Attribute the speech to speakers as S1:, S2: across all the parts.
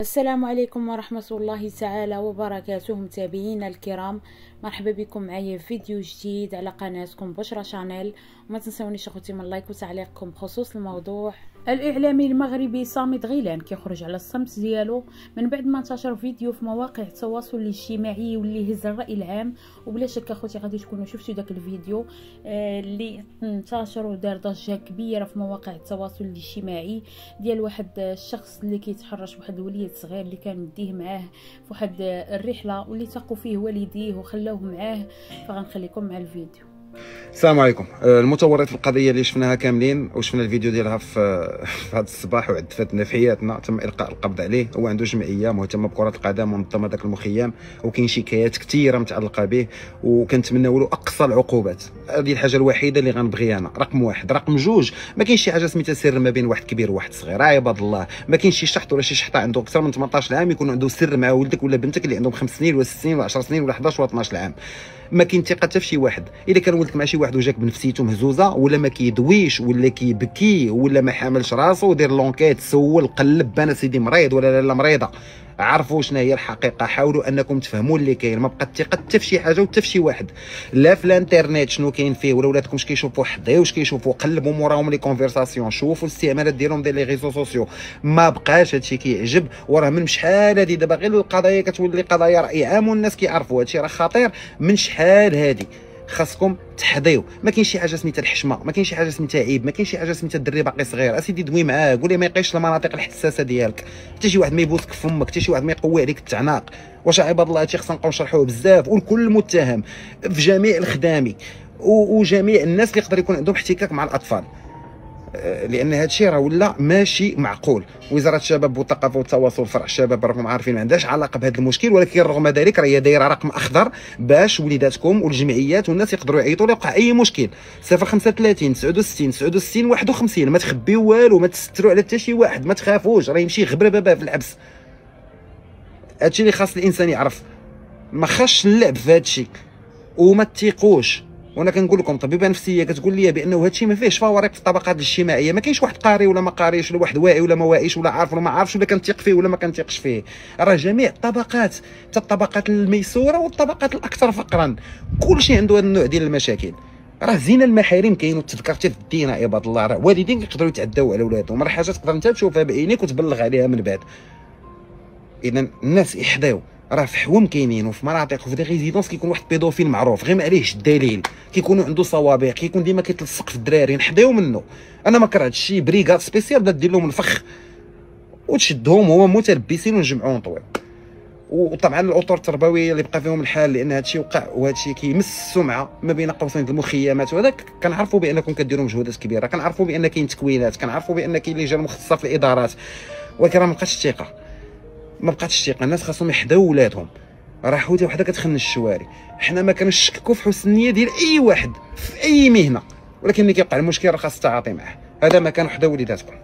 S1: السلام عليكم ورحمة الله تعالى وبركاته متابعينا الكرام. مرحبا بكم معايا في فيديو جديد على قناتكم بشرى شانيل وما تنسونيش أخوتي من لايك وتعليقكم بخصوص الموضوع. الإعلامي المغربي صامت غيلان كيخرج على الصمت ديالو من بعد ما انتشر فيديو في مواقع التواصل الاجتماعي واللي هز الرأي العام. وبلا شك أخوتي غادي تكونوا شفتوا داك الفيديو آه اللي انتشر ودار ضجه كبيرة في مواقع التواصل الاجتماعي ديال واحد الشخص اللي كيتحرش بواحد الوليد صغير اللي كان مديه معاه في واحد الرحلة واللي تقوا فيه والديه وخلاوه معاه. فغنخليكم مع الفيديو.
S2: السلام عليكم. آه، المتورط في القضية اللي شفناها كاملين وشفنا الفيديو ديالها في هذا الصباح وعدفتنا في حياتنا تم إلقاء القبض عليه. هو عنده جمعية مهتمة بكرة القدم ومنظمه ذاك المخيم وكاين شكايات كثيرة متعلقة به وكنتمناو له أقصى العقوبات. هذه الحاجة الوحيدة اللي غنبغي أنا رقم واحد. رقم جوج ما كاينش شي حاجة سميتها سر ما بين واحد كبير وواحد صغير. عباد الله ما كاينش شي شحط ولا شي شحطة عنده أكثر من 18 عام يكون عنده سر مع ولدك ولا بنتك اللي عندهم 5 سنين ولا 6 سنين ولا 10 سنين ولا 11 ولا 12 عام ما كاين ثقة حتى في شي واحد. إلا كان ولدك مع شي واحد وجاك بنفسيته مهزوزة ولا ما كيدويش ولا كيبكي ولا ما حاملش راسو دير l'enquête سول قلب بان سيدي مريض ولا لا مريضة. عرفوا شنو هي الحقيقة حاولوا أنكم تفهموا اللي كاين. ما بقات الثقة حتى في شي حاجة وحتى في شي واحد. لا في الانترنت شنو كاين فيه ولا ولادكم اش كيشوفوا حدايا واش كيشوفوا قلبوا موراهم les conversations شوفوا الاستعمالات ديالهم ديال les réseaux sociaux ما بقاش هادشي كيعجب وراه من شحال هادي دابا غير القضايا كتولي قضايا رأي عام والناس كيعرفوا. هادشي راه خطير من شحال هادي. خاصكم تحضيو. ما كاين شي حاجة سميتها الحشمة ما كاين شي حاجة سميتها عيب ما كاين شي حاجة سميتها الدري باقي صغير. أسيدي دوي معاه قول لي ما يقيش المناطق الحساسة ديالك. حتى شي واحد ما يبوسك في فمك حتى شي واحد ما يقوي عليك التعناق. واش عباد الله هادشي خصنا نبقاو نشرحوه بزاف والكل متهم في جميع الخدامي وجميع الناس اللي يقدر يكون عندهم احتكاك مع الأطفال. لأن هذا الشيء راه ولا ماشي معقول. وزارة الشباب والثقافة والتواصل فرع الشباب راكم عارفين ما عندهاش علاقة بهذا المشكل ولكن رغم ذلك راه هي دايرة رقم أخضر باش وليداتكم والجمعيات والناس يقدروا يعيطوا يوقع أي مشكل. 035 69 69 51 ما تخبيو والو ما تستروا على حتى شي واحد ما تخافوش راه يمشي غبره بابا في الحبس هادشي اللي خاص الإنسان يعرف. ما خاصش اللعب في هادشي. وما تيقوش وأنا كنقول لكم طبيبة نفسية كتقول لي بأنه هذا الشيء ما فيهش فوارق في الطبقات الاجتماعية. ما كاينش واحد قاري ولا ما قاريش ولا واحد واعي ولا ما واعيش ولا عارف ولا ما عارفش ولا كنتيق فيه ولا ما كنتيقش فيه. راه جميع الطبقات حتى الطبقات الميسورة والطبقات الأكثر فقرا كلشي عنده هذا النوع ديال المشاكل. راه زين المحارم كاين والتذكر حتى في الدين عباد الله راه والدين يقدروا يتعداو على ولادهم. راه حاجة تقدر أنت تشوفها بعينيك وتبلغ عليها من بعد. اذا الناس يحذاو راه في حوم كاينين وفي مناطق وفي des résidences كيكون واحد pédophile معروف. غير ما عليهش الدليل. كيكونوا عنده صوابع كيكون ديما كيتلصق في الدراري نحداو منه أنا ما كرهتش شي brigade spéciale بدا دير لهم الفخ. وتشدهم هما متلبسين ونجمعوهم طويل. وطبعا الأطر التربوية اللي بقى فيهم الحال لأن هذا الشيء وقع وهذا الشيء كيمس السمعة ما بين قوسين المخيمات وهذاك. كنعرفوا بأنكم كديروا مجهودات كبيرة كنعرفوا بأن كاين تكوينات كنعرفوا بأن كاين لجان مختصة في الإدارات. ولكن راه ما الثقة. ما بقاتش الثقه الناس خاصهم يحداو ولادهم. راه حوته وحده كتخنش الشوارع. حنا ما كنشككوا في حسن النيه ديال أي واحد في أي مهنة. ولكن ملي كيوقع المشكل راه خاص التعاطي معاه. هذا ما كان حدا وليداتكم.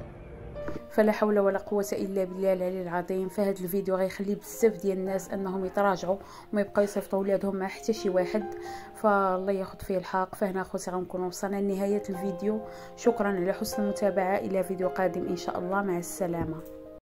S1: فلا حول ولا قوة إلا بالله العلي العظيم. فهاد الفيديو غيخلي بزاف ديال الناس أنهم يتراجعوا وما يبقاو يصيفطوا ولادهم مع حتى شي واحد. فالله ياخذ فيه الحق. فهنا خوتي غنكونوا وصلنا لنهاية الفيديو. شكرا على حسن المتابعة. إلى فيديو قادم إن شاء الله. مع السلامة.